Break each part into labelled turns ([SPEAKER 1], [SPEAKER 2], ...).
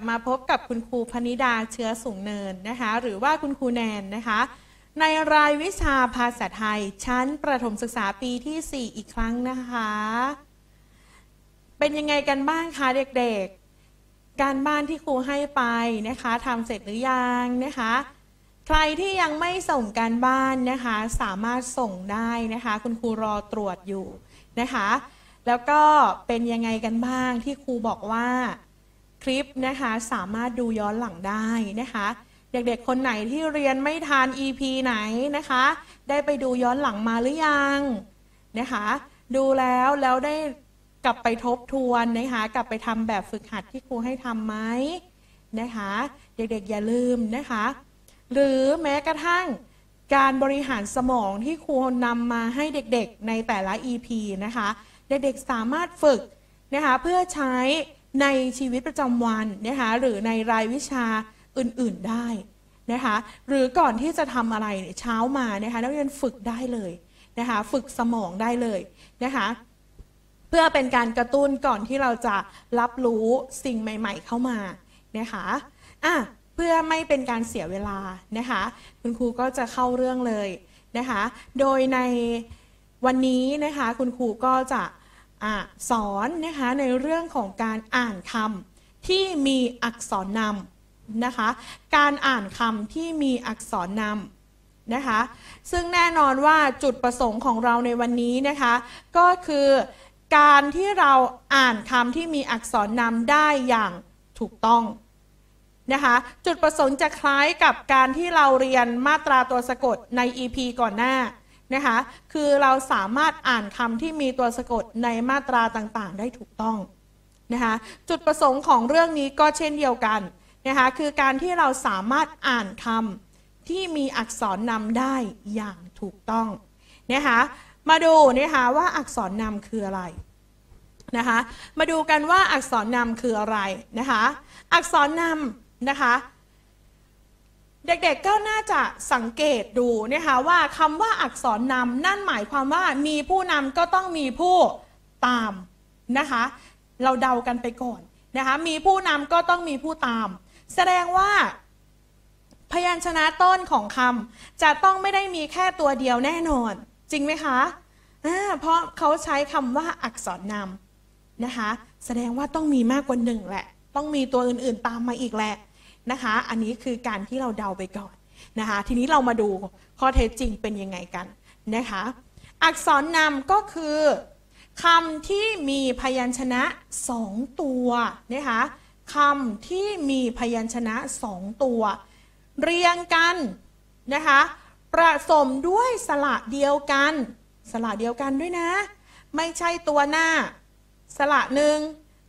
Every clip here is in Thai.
[SPEAKER 1] ับมาพบกับคุณครูพนิดาเชื้อสูงเนินนะคะ หรือว่าคุณครูแนนนะคะ ในรายวิชาภาษาไทย ชั้นประถมศึกษาปีที่ 4 อีกครั้งนะคะ เป็นยังไงกันบ้างคะเด็กๆ การบ้านที่ครูให้ไปนะคะทำเสร็จหรือยังนะคะ ใครที่ยังไม่ส่งการบ้านนะคะ สามารถส่งได้นะคะ คุณครูรอตรวจอยู่นะคะ แล้วก็เป็นยังไงกันบ้างที่ครูบอกว่า คลิปนะคะสามารถดูย้อนหลังได้นะคะ เด็กๆคนไหนที่เรียนไม่ทัน EP ไหนนะคะ ได้ไปดูย้อนหลังมาหรือยังนะคะ ดูแล้วแล้วได้กลับไปทบทวนนะคะ กลับไปทำแบบฝึกหัดที่ครูให้ทำไหมนะคะ เด็กๆอย่าลืมนะคะ หรือแม้กระทั่งการบริหารสมองที่ครูนำมาให้เด็กๆในแต่ละ EP นะคะ เด็กๆสามารถฝึกนะคะเพื่อใช้ ในชีวิตประจำวันนะคะหรือในรายวิชาอื่นๆได้นะคะหรือก่อนที่จะทำอะไรเนี่ยเช้ามานะคะนักเรียนฝึกได้เลยนะคะฝึกสมองได้เลยนะคะเพื่อเป็นการกระตุ้นก่อนที่เราจะรับรู้สิ่งใหม่ ๆ เข้ามานะคะอะเพื่อไม่เป็นการเสียเวลานะคะคุณครูก็จะเข้าเรื่องเลยนะคะโดยในวันนี้นะคะคุณครูก็จะ อสอนนะคะในเรื่องของการอ่านคำที่มีอักษรนำนะคะ การอ่านคำที่มีอักษรนำนะคะ ซึ่งแน่นอนว่าจุดประสงค์ของเราในวันนี้นะคะ ก็คือการที่เราอ่านคำที่มีอักษรนำได้อย่างถูกต้องนะคะจุดประสงค์จะคล้ายกับการที่เราเรียนมาตราตัวสะกดใน EP ก่อนหน้า นะคะคือเราสามารถอ่านคำที่มีตัวสะกดในมาตราต่างๆ ได้ถูกต้องนะคะจุดประสงค์ของเรื่องนี้ก็เช่นเดียวกันนะคะคือการที่เราสามารถอ่านคำที่มีอักษรนำได้อย่างถูกต้องนะคะมาดูนะคะว่าอักษรนำคืออะไรนะคะมาดูกันว่าอักษรนำคืออะไรนะคะอักษรนำนะคะ เด็กๆก็น่าจะสังเกตดูนะคะว่าคำว่าอักษรนำนั่นหมายความว่ามีผู้นำก็ต้องมีผู้ตามนะคะ เราเดากันไปก่อนนะคะมีผู้นำก็ต้องมีผู้ตาม แสดงว่าพยัญชนะต้นของคำจะต้องไม่ได้มีแค่ตัวเดียวแน่นอน จริงไหมคะะเพราะเขาใช้คำว่าอักษรนำนะคะ แสดงว่าต้องมีมากกว่าหนึ่งแหละ ต้องมีตัวอื่นๆตามมาอีกแหละ นะคะ อันนี้คือการที่เราเดาไปก่อนนะคะ ทีนี้เรามาดูข้อเท็จจริงเป็นยังไงกันนะคะ อักษรนำก็คือคำที่มีพยัญชนะสองตัวนะคะคำที่มีพยัญชนะสองตัว เรียงกันนะคะประสมด้วยสระเดียวกัน สระเดียวกันด้วยนะ ไม่ใช่ตัวหน้า สระหนึ่ง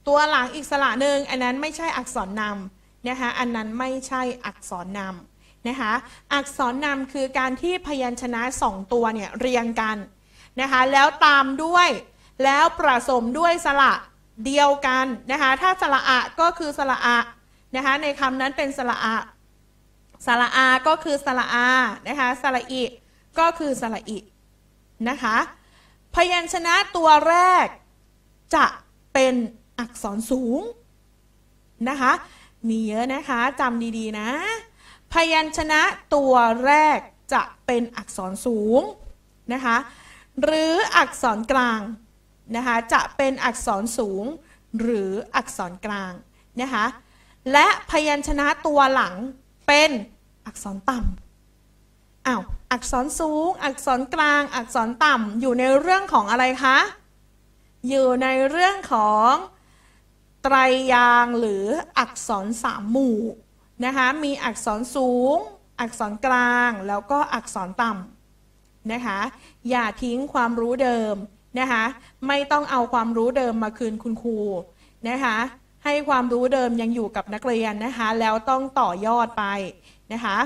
[SPEAKER 1] ตัวหลังอีกสระหนึ่งอันนั้นไม่ใช่อักษรนำ นะคะอันนั้นไม่ใช่อักษรนำนะคะอักษรนำคือการที่พยัญชนะสองตัวเนี่ยเรียงกันนะคะแล้วตามด้วยแล้วประสมด้วยสระเดียวกันนะคะถ้าสระอะก็คือสระอะนะคะในคำนั้นเป็นสระอะสระอา ก็คือสระอานะคะสระอิ ก็คือสระอินะคะพยัญชนะตัวแรกจะเป็นอักษรสูงนะคะ มีเยอะนะคะจำดีๆนะ พยัญชนะตัวแรกจะเป็นอักษรสูงนะคะ หรืออักษรกลางนะคะจะเป็นอักษรสูงหรืออักษรกลางนะคะและพยัญชนะตัวหลังเป็นอักษรต่ำอ้าวอักษรสูง อักษรกลาง อักษรต่ำอยู่ในเรื่องของอะไรคะ อยู่ในเรื่องของ ไตรยางหรืออักษรสามหมู่นะคะมีอักษรสูง อักษรกลางแล้วก็อักษรต่ำนะคะอย่าทิ้งความรู้เดิมนะคะไม่ต้องเอาความรู้เดิมมาคืนคุณครูนะคะให้ความรู้เดิมยังอยู่กับนักเรียนนะคะแล้วต้องต่อยอดไปนะคะ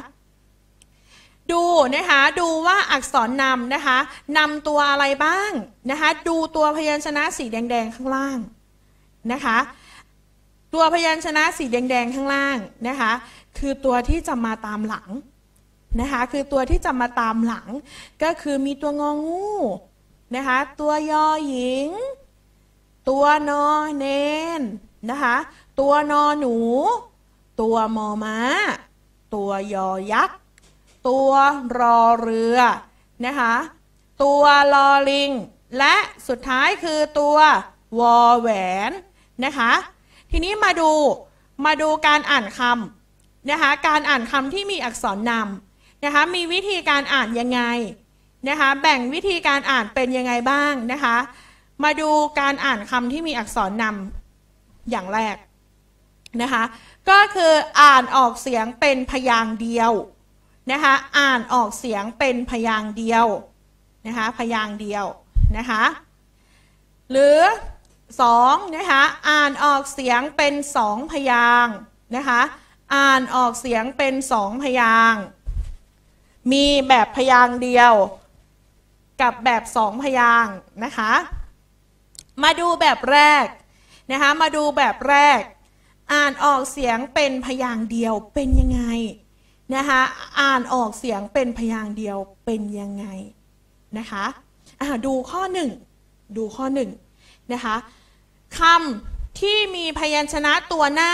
[SPEAKER 1] ดูนะคะดูว่าอักษรนำนะคะนำตัวอะไรบ้างนะคะดูตัวพยัญชนะสีแดง ๆ ข้างล่างนะคะ ตัวพยัญชนะสีแดงๆข้างล่างนะคะคือตัวที่จะมาตามหลังนะคะคือตัวที่จะมาตามหลัง ก็คือมีตัวงองูนะคะตัวยอหญิง ตัวนอเนนนะคะตัวนอหนู ตัวมอม้า ตัวยอยักษ์ ตัวรอเรือนะคะตัวลอลิง และสุดท้ายคือตัววอแหวนนะคะ ทีนี้มาดูมาดูการอ่านคำนะคะการอ่านคำที่มีอักษรนำนะคะมีวิธีการอ่านยังไงนะคะแบ่งวิธีการอ่านเป็นยังไงบ้างนะคะมาดูการอ่านคำที่มีอักษรนำอย่างแรกนะคะก็คืออ่านออกเสียงเป็นพยางค์เดียวนะคะอ่านออกเสียงเป็นพยางค์เดียวนะคะพยางค์เดียวนะคะหรือ สองนะคะอ่านออกเสียงเป็นสองพยางนะคะอ่านออกเสียงเป็นสองพยาง มีแบบพยางเดียว กับแบบสองพยางนะคะ มาดูแบบแรกนะคะมาดูแบบแรก อ่านออกเสียงเป็นพยางเดียวเป็นยังไงนะคะอ่านออกเสียงเป็นพยางเดียวเป็นยังไงนะคะดูข้อหนึ่งดูข้อหนึ่ง นะคะคำที่มีพยัญชนะตัวหน้า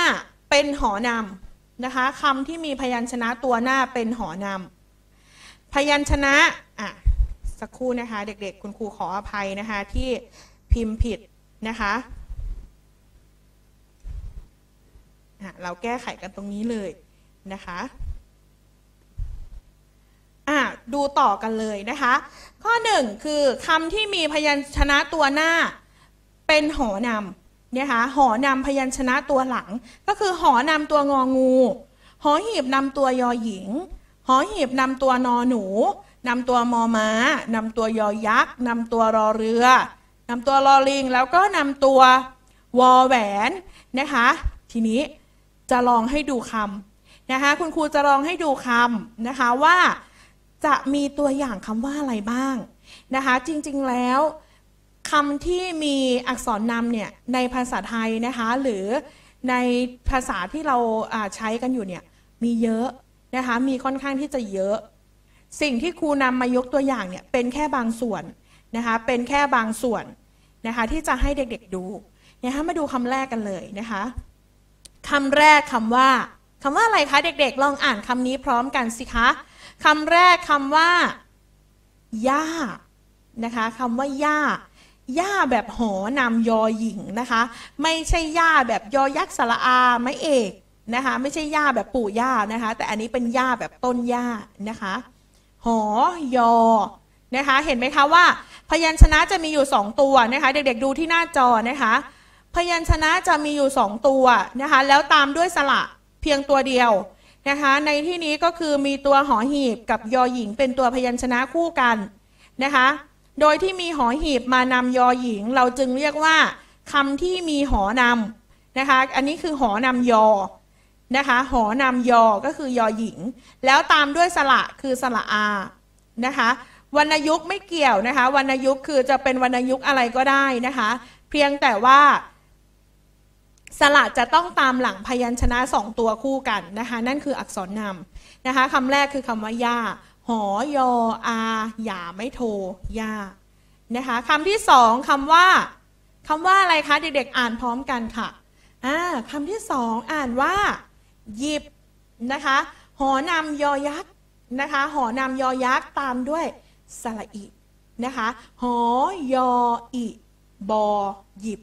[SPEAKER 1] เป็นหอนำนะคะคำที่มีพยัญชนะตัวหน้าเป็นหอนำพยัญชนะอะสักครู่นะคะ เด็กๆ คุณครูขออภัยนะคะที่พิมพ์ผิดนะคะเราแก้ไขกันตรงนี้เลยนะคะอะดูต่อกันเลยนะคะ ข้อหนึ่งคือคำที่มีพยัญชนะตัวหน้า เป็นหอนำนะคะหอนำพยัญชนะตัวหลัง ก็คือหอนำตัวงองู หอหีบนำตัวยอหญิง หอหีบนำตัวนอหนูนำตัวมอม้านำตัวยอยักษ์นำตัวรอเรือนำตัวลอลิง แล้วก็นำตัววอแหวนนะคะ ทีนี้จะลองให้ดูคำนะคะ คุณครูจะลองให้ดูคำนะคะว่าจะมีตัวอย่างคำว่าอะไรบ้างนะคะ จริงๆแล้ว คำที่มีอักษรนำเนี่ยในภาษาไทยนะคะ หรือในภาษาที่เราใช้กันอยู่เนี่ยมีเยอะนะคะมีค่อนข้างที่จะเยอะ สิ่งที่ครูนำมายกตัวอย่างเนี่ยเป็นแค่บางส่วนนะคะเป็นแค่บางส่วนนะคะที่จะให้เด็กๆดูนะคะมาดูคำแรกกันเลยนะคะคำแรกคำว่าคำว่าอะไรคะเด็กๆ ลองอ่านคำนี้พร้อมกันสิคะคำแรกคำว่าหญ้านะคะคำว่าหญ้า หญ้าแบบหอนำยอหญิงนะคะ ไม่ใช่หญ้าแบบยอยักษ์สระอาไม่เอกนะคะไม่ใช่หญ้าแบบปู่หญ้านะคะ แต่อันนี้เป็นหญ้าแบบต้นหญ้านะคะ หอยอนะคะเห็นไหมคะว่า พยัญชนะจะมีอยู่สองตัวนะคะ เด็กๆดูที่หน้าจอนะคะ พยัญชนะจะมีอยู่สองตัวนะคะ แล้วตามด้วยสระเพียงตัวเดียวนะคะ ในที่นี้ก็คือมีตัวหอหีบกับยอหญิงเป็นตัวพยัญชนะคู่กันนะคะ โดยที่มีหอหีบมานำยอหญิง เราจึงเรียกว่าคำที่มีหอนำนะคะ อันนี้คือหอนำยอนะคะ หอนำยอก็คือยอหญิง แล้วตามด้วยสระคือสระอานะคะวรรณยุกต์ไม่เกี่ยวนะคะวรรณยุกต์คือจะเป็นวรรณยุกต์อะไรก็ได้นะคะ เพียงแต่ว่า สระจะต้องตามหลังพยัญชนะสองตัวคู่กันนะคะ นั่นคืออักษรนำนะคะคำแรกคือคำว่าย่า หอยออาอย่าไม่โทยานะคะคำที่สองคำว่าคำว่าอะไรคะเด็กๆอ่านพร้อมกันค่ะอ่าคำที่สองอ่านว่า หยิบนะคะหอนำยอยักษ์นะคะหอนำยอยักษ์ตามด้วยสระอีนะคะหอยออีบอหยิบ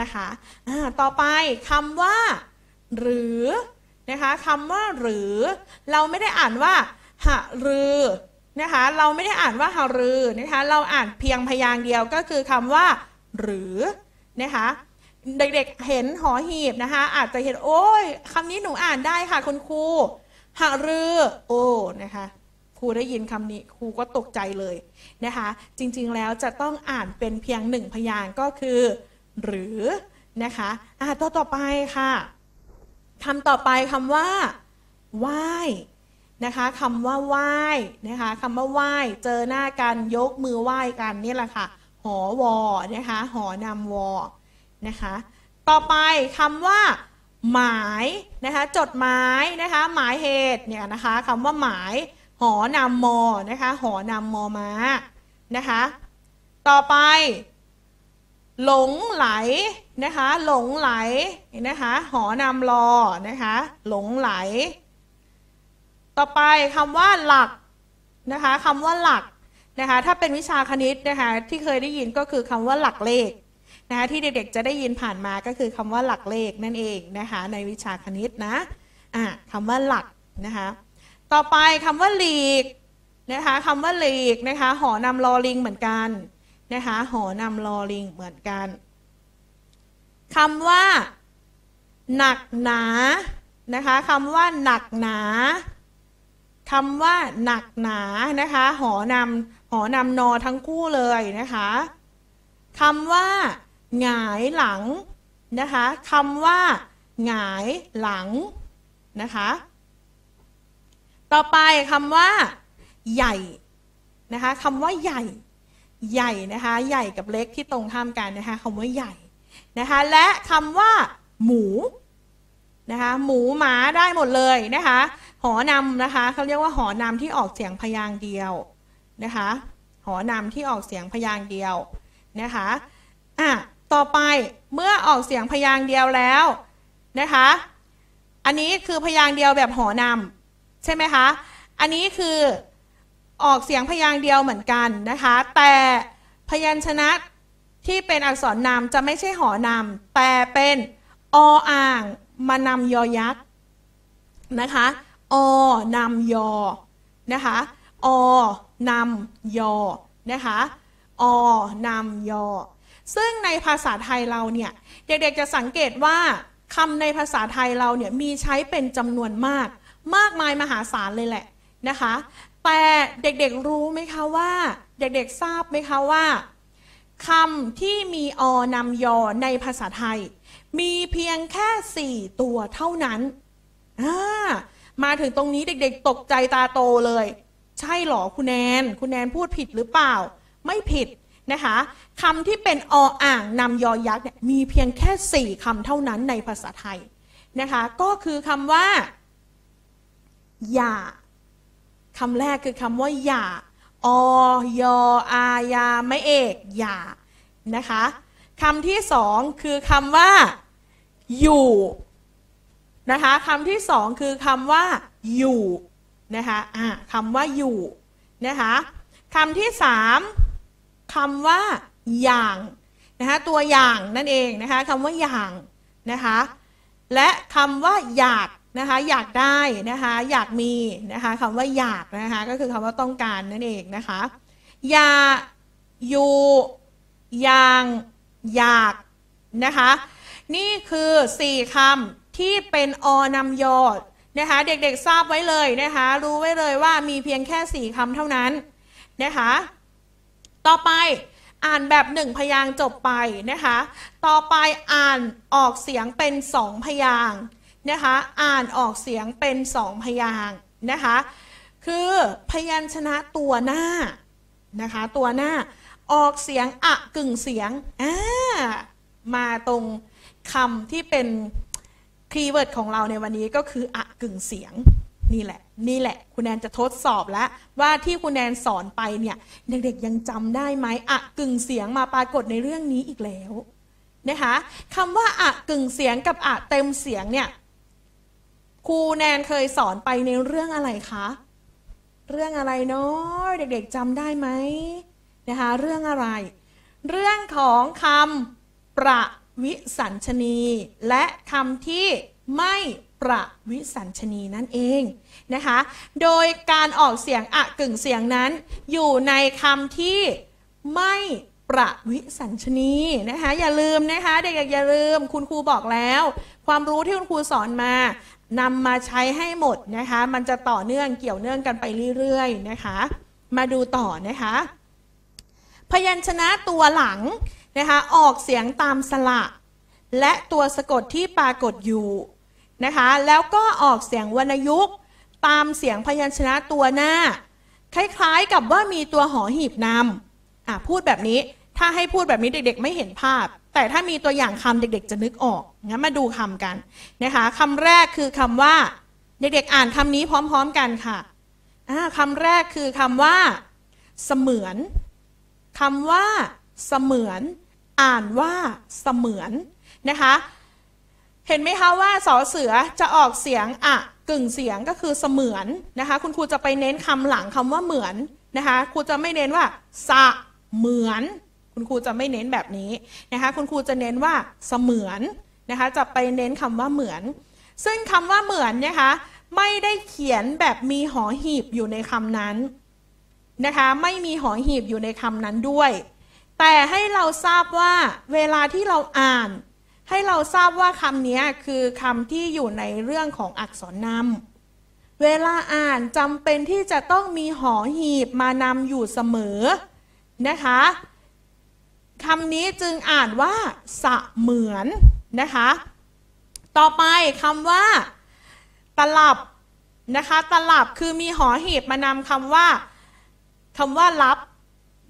[SPEAKER 1] นะคะอ่าต่อไปคำว่า หรือนะคะคำว่าหรือ เราไม่ได้อ่านว่า หะรือนะคะเราไม่ได้อ่านว่าหะรือนะคะเราอ่านเพียงพยางเดียวก็คือคำว่า หรือนะคะเด็กๆเห็นหอหีบนะคะอาจจะเห็นโอ้ยคำนี้หนูอ่านได้ค่ะคุณครูหะรือโอ้นะคะครูได้ยินคำนี้ครูก็ตกใจเลยนะคะจริงๆแล้วจะต้องอ่านเป็นเพียงหนึ่งพยางก็คือ หรือนะคะอ่าต่อต่อไปค่ะคำต่อไปคำว่าไหว้ นะคะคำว่าไหว้นะคะคำว่าไหว้เจอหน้ากันยกมือไหว้กันนี่แหละค่ะ หอวอนะคะหอนำวอนะคะต่อไปคำว่า หมายนะคะจดหมายนะคะหมายเหตุเนี่ยนะคะคำว่าหมายหอนำมอนะคะหอนำมอมานะคะต่อไป หลงไหลนะคะหลงไหลนะคะหอนำรอนะคะหลงไหล ต่อไปคำว่าหลักนะคะคำว่าหลักนะคะถ้าเป็นวิชาคณิตนะคะที่เคยได้ยินก็คือคำว่าหลักเลขนะคะที่เด็กๆจะได้ยินผ่านมาก็คือคำว่าหลักเลขนั่นเองนะคะในวิชาคณิตนะอะคำว่าหลักนะคะต่อไปคำว่าหลีกนะคะคำว่าหลีกนะคะหอนำรอลิงเหมือนกันนะคะหอนำรอลิงเหมือนกันคำว่า หนักหนานะคะคำว่าหนักหนา คำว่าหนักหนานะคะ หอนำหอนำนอทั้งคู่เลยนะคะคำว่า หงายหลังนะคะคำว่า หงายหลังนะคะ ต่อไปคำว่า ใหญ่นะคะคำว่าใหญ่ ใหญ่นะคะ ใหญ่กับเล็กที่ตรงข้ามกันนะคะคำว่าใหญ่นะคะ และคำว่า หมูนะคะ หมูหมาได้หมดเลยนะคะ หอนำนะคะเขาเรียกว่าหอนำที่ออกเสียงพยางค์เดียวนะคะ หอนำที่ออกเสียงพยางค์เดียวนะคะอะต่อไปเมื่อออกเสียงพยางค์เดียวแล้วนะคะ อันนี้คือพยางค์เดียวแบบหอนำใช่ไหมคะอันนี้คือออกเสียงพยางค์เดียวเหมือนกันนะคะ แต่พยัญชนะที่เป็นอักษรนำจะไม่ใช่หอนำแต่เป็นออ่างมานำยอยักษ์นะคะ อนำยอ นะคะอนำยอ นะคะอนำยอ ซึ่งในภาษาไทยเราเนี่ย เด็กๆจะสังเกตว่าคำในภาษาไทยเราเนี่ยมีใช้เป็นจำนวนมาก มากมายมหาศาลเลยแหละนะคะ แต่เด็กๆรู้ไหมคะว่า เด็กๆทราบไหมคะว่าคำที่มีอนำยอในภาษาไทย มีเพียงแค่ 4 ตัวเท่านั้นอ่า มาถึงตรงนี้เด็กๆ ตกใจตาโตเลย ใช่หรอคุณแนน คุณแนนพูดผิดหรือเปล่า ไม่ผิดนะคะคำที่เป็นออ่างนำยอยักษ์เนี่ยมีเพียงแค่ 4คำเท่านั้นในภาษาไทยนะคะ ก็คือคำว่า อย่าคำแรกคือคำว่า อย่าอยอายาไม่เอกอย่านะคะคำที่สองคือคำว่า อยู่ นะคะคำที่สองคือคำว่าอยู่นะคะอ่าคำว่าอยู่นะคะคำที่สามคำว่าอย่างนะคะตัวอย่างนั่นเองนะคะคำว่าอย่างนะคะและคำว่าอยากนะคะอยากได้นะคะอยากมีนะคะคำว่าอยากนะคะก็คือคำว่าต้องการนั่นเองนะคะอยาอยู่อย่างอยากนะคะนี่คือสี่คำ ที่เป็นอนำยอดนะคะเด็กๆทราบไว้เลยนะคะรู้ไว้เลยว่ามีเพียงแค่สี่คำเท่านั้นนะคะต่อไปอ่านแบบหนึ่งพยางจบไปนะคะต่อไปอ่านออกเสียงเป็นสองพยางค์นะคะอ่านออกเสียงเป็นสองพยางค์นะคะคือพยัญชนะตัวหน้านะคะตัวหน้าออกเสียงอะกึ่งเสียงอ่ามาตรงคำที่เป็น keyword ของเราในวันนี้ก็คืออะกึ่งเสียงนี่แหละ นี่แหละ คุณแนนจะทดสอบแล้ว ว่าที่คุณแนนสอนไปเนี่ยเด็กๆยังจำได้ไหมอะกึ่งเสียงมาปรากฏในเรื่องนี้อีกแล้วนะคะคำว่าอะกึ่งเสียงกับอะเต็มเสียงเนี่ยครูแนนเคยสอนไปในเรื่องอะไรคะเรื่องอะไรเนาะเด็กๆจำได้ไหมนะคะเรื่องอะไร เรื่องของคำประ วิสัญชนี และคำที่ไม่ประวิสัญชนีนั่นเองนะคะ โดยการออกเสียงอะกึ่งเสียงนั้น อยู่ในคำที่ไม่ประวิสัญชนีนะคะ อย่าลืมนะคะเด็กๆอย่าลืมคุณครูบอกแล้ว ความรู้ที่คุณครูสอนมานำมาใช้ให้หมดนะคะ มันจะต่อเนื่องเกี่ยวเนื่องกันไปเรื่อยๆนะคะ มาดูต่อนะคะ พยัญชนะตัวหลัง นะคะออกเสียงตามสระและตัวสะกดที่ปรากฏอยู่นะคะแล้วก็ออกเสียงวรรณยุกต์ตามเสียงพยัญชนะตัวหน้า คล้ายๆกับว่ามีตัวหอหีบนำอะพูดแบบนี้ถ้าให้พูดแบบนี้เด็ก ๆ ไม่เห็นภาพ แต่ถ้ามีตัวอย่างคำเด็ก ๆ จะนึกออกงั้นมาดูคำกันนะคะคำแรกคือคำว่าเด็กๆอ่านคำนี้พร้อม ๆกันค่ะคำแรกคือคำว่า เสมือนคำว่า เสมือน อ่านว่าเสมือนนะคะ เห็นไหมคะว่าสอเสือจะออกเสียงอะกึ่งเสียงก็คือเสมือนนะคะ คุณครูจะไปเน้นคำหลังคำว่าเหมือนนะคะครูจะไม่เน้นว่าสะเหมือน คุณครูจะไม่เน้นแบบนี้นะคะ คุณครูจะเน้นว่าเสมือนนะคะ จะไปเน้นคำว่าเหมือน ซึ่งคำว่าเหมือนนะคะไม่ได้เขียนแบบมีหอหีบอยู่ในคำนั้นนะคะ ไม่มีหอหีบอยู่ในคำนั้นด้วย แต่ให้เราทราบว่าเวลาที่เราอ่าน ให้เราทราบว่าคำนี้คือคำที่อยู่ในเรื่องของอักษรนำเวลาอ่านจำเป็นที่จะต้องมีหอหีบมานำอยู่เสมอนะคะคำนี้จึงอ่านว่า สะเหมือนนะคะ ต่อไปคำว่า ตลับนะคะ ตลับคือมีหอหีบมานำคำว่าคำว่ารับ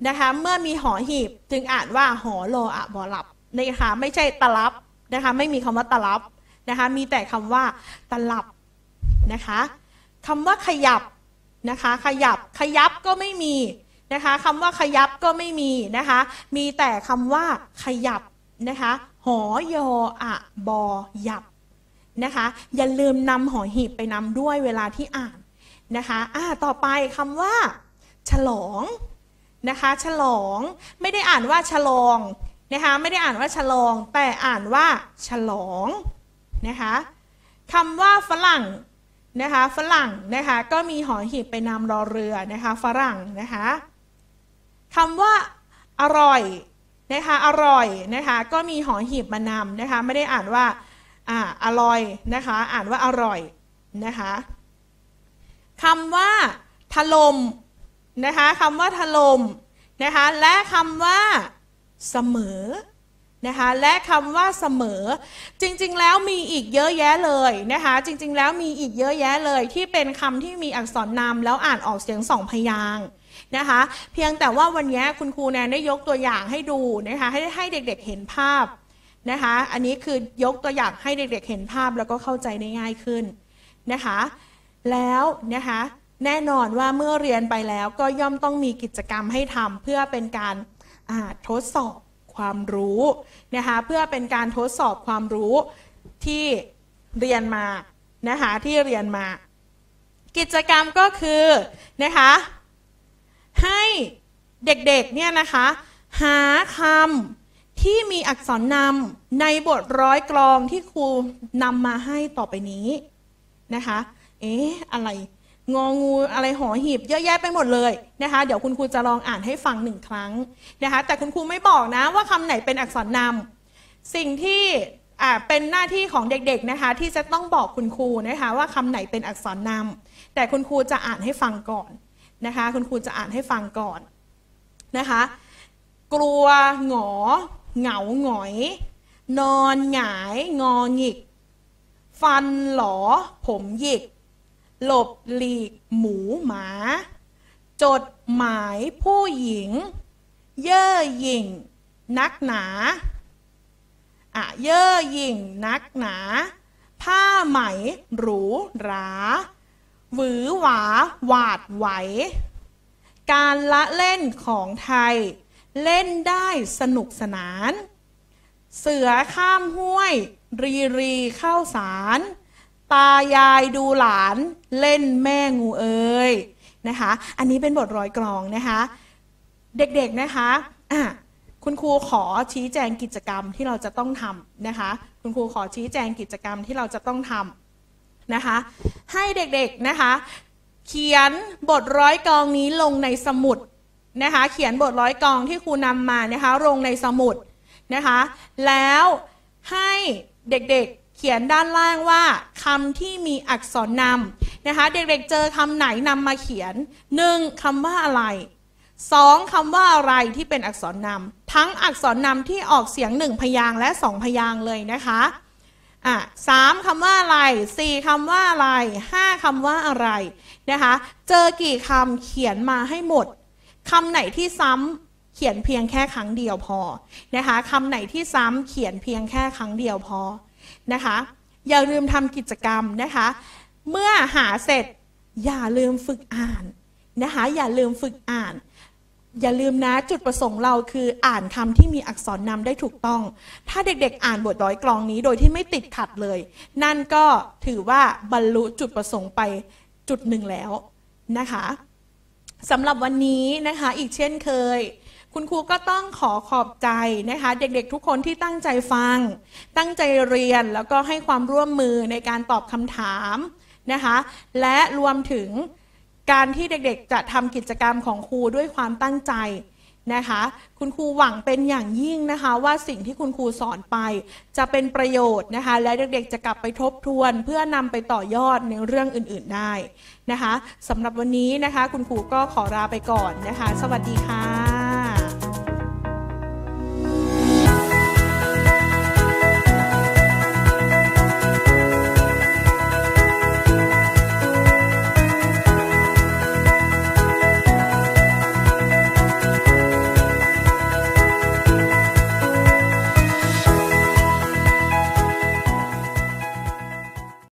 [SPEAKER 1] นะคะเมื่อมีหอหีบจึงอ่านว่าหอโลอะบอลับนะคะไม่ใช่ตลับนะคะไม่มีคำว่าตลับนะคะมีแต่คำว่าตลับนะคะคำว่าขยับนะคะขยับขยับก็ไม่มีนะคะคำว่าขยับก็ไม่มีนะคะมีแต่คำว่าขยับนะคะหอยออะบอยับนะคะอย่าลืมนำหอหีบไปนำด้วยเวลาที่อ่านนะคะอ่าต่อไปคำว่า ฉลอง นะคะฉลอง ไม่ได้อ่านว่าฉลองนะคะไม่ได้อ่านว่าฉลอง แต่อ่านว่าฉลองนะคะคำว่าฝรั่งนะคะฝรั่งนะคะก็มีหอหีบไปนำรอเรือนะคะฝรั่งนะคะคำว่าอร่อยนะคะอร่อยนะคะก็มีหอหีบมานำนะคะไม่ได้อ่านว่าอ่าอร่อยนะคะอ่านว่าอร่อยนะคะคำว่าถล่ม นะคะคำว่าถล่มนะคะและคำว่าเสมอนะคะและคำว่าเสมอ จริงๆ แล้วมีอีกเยอะแยะเลยนะคะจริงๆ แล้วมีอีกเยอะแยะเลย ที่เป็นคำที่มีอักษรนำแล้วอ่านออกเสียงสองพยางค์นะคะเพียงแต่ว่าวันนี้คุณครูแนนได้ยกตัวอย่างให้ดูนะคะให้ให้เด็กๆเห็นภาพนะคะอันนี้คือยกตัวอย่างให้เด็กๆเห็นภาพแล้วก็เข้าใจได้ง่ายขึ้นนะคะแล้วนะคะ แน่นอนว่าเมื่อเรียนไปแล้วก็ย่อมต้องมีกิจกรรมให้ทำเพื่อเป็นการทดสอบความรู้นะคะเพื่อเป็นการทดสอบความรู้ที่เรียนมานะคะที่เรียนมา กิจกรรมก็คือนะคะให้เด็กๆเนี่ยนะคะหาคำที่มีอักษรนำในบทร้อยกลองที่ครูนำมาให้ต่อไปนี้นะคะเอ๊ะอะไร งองูอะไรหอหีบเยอะแยะไปหมดเลยนะคะ เดี๋ยวคุณครูจะลองอ่านให้ฟังหนึ่งครั้งนะคะ แต่คุณครูไม่บอกนะว่าคำไหนเป็นอักษรนำสิ่งที่เป็นหน้าที่ของเด็กๆนะคะ ที่จะต้องบอกคุณครูนะคะว่าคำไหนเป็นอักษรนำแต่คุณครูจะอ่านให้ฟังก่อนนะคะ คุณครูจะอ่านให้ฟังก่อนนะคะ กลัวหงอ เหงาหงอย นอนหงาย งอหงิก ฟันหลอ ผมหยิก หลบหลีก หมูหมา จดหมายผู้หญิง เย่อหยิ่ง นักหนาอะเย่อหยิ่ง นักหนา ผ้าไหม หรูหรา หวือหวา หวาดไหว การละเล่นของไทย เล่นได้สนุกสนาน เสือข้ามห้วย รีรีเข้าสาร ตายายดูหลานเล่นแม่งูเอ้ยนะคะ อันนี้เป็นบทร้อยกลองนะคะ เด็กๆนะคะะคุณครูขอชี้แจงกิจกรรมที่เราจะต้องทำนะคะ คุณครูขอชี้แจงกิจกรรมที่เราจะต้องทำนะคะ ให้เด็กๆนะคะ เขียนบทร้อยกลองนี้ลงในสมุดนะคะ เขียนบทร้อยกลองที่ครูนำมานะคะ ลงในสมุดนะคะ แล้วให้เด็กๆ ขียนด้านล่างว่าคำที่มีอักษรนำนะคะ เด็กๆเจอคำไหนนำมาเขียนหนึ่งคำว่าอะไรสองคำว่าอะไรที่เป็นอักษรนำทั้งอักษรนำที่ออกเสียงหนึ่งพยางและสองพยางเลยนะคะอะสามคำว่าอะไรสี่คำว่าอะไรห้าคำว่าอะไรนะคะ เจอกี่คำเขียนมาให้หมดคำไหนที่ซ้ำเขียนเพียงแค่ครั้งเดียวพอนะคะคำไหนที่ซ้ำเขียนเพียงแค่ครั้งเดียวพอ นะคะ อย่าลืมทำกิจกรรมนะคะ เมื่อหาเสร็จอย่าลืมฝึกอ่านนะคะ อย่าลืมฝึกอ่าน อย่าลืมนะจุดประสงค์เราคืออ่านคำที่มีอักษรนำได้ถูกต้อง ถ้าเด็กๆ อ่านบทร้อยกลองนี้โดยที่ไม่ติดขัดเลย นั่นก็ถือว่าบรรลุจุดประสงค์ไปจุดหนึ่งแล้วนะคะสำหรับวันนี้นะคะอีกเช่นเคย คุณครูก็ต้องขอขอบใจนะคะ เด็กๆทุกคนที่ตั้งใจฟัง ตั้งใจเรียนแล้วก็ให้ความร่วมมือในการตอบคำถามนะคะ และรวมถึงการที่เด็กๆจะทำกิจกรรมของครูด้วยความตั้งใจนะคะ คุณครูหวังเป็นอย่างยิ่งนะคะ ว่าสิ่งที่คุณครูสอนไป จะเป็นประโยชน์นะคะ และเด็กๆจะกลับไปทบทวน เพื่อนำไปต่อยอดในเรื่องอื่นๆได้นะคะสำหรับวันนี้นะคะ คุณครูก็ขอลาไปก่อนนะคะ สวัสดีค่ะ